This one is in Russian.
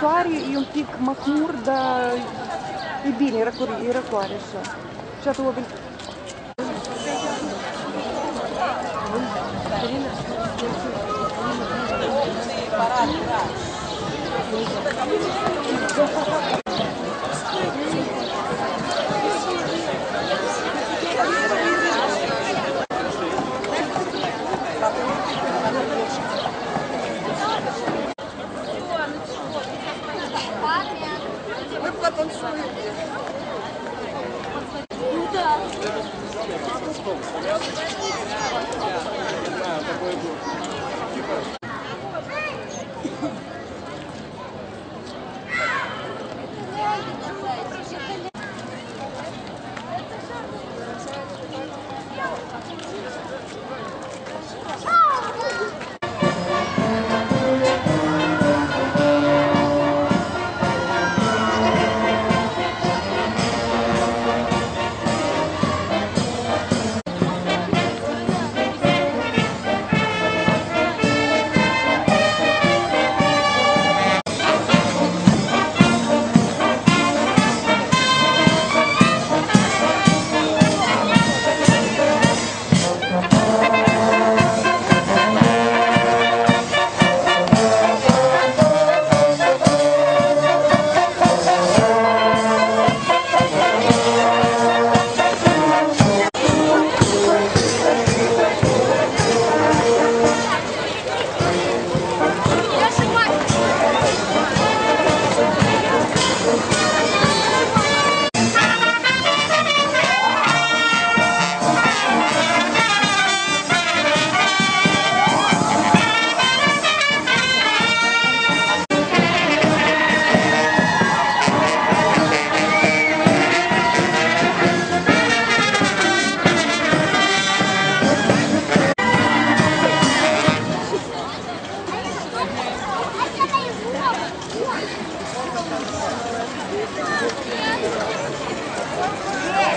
Фари и он пик Махмур да и Бини ракури и Ракуариша. Сейчас его бить. Парад, да. Ну да. Yeah.